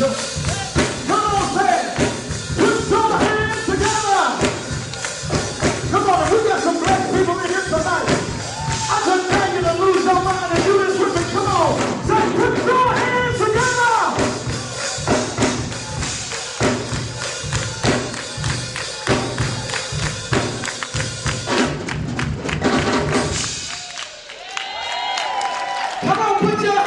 Let's go. 다가온 거죠?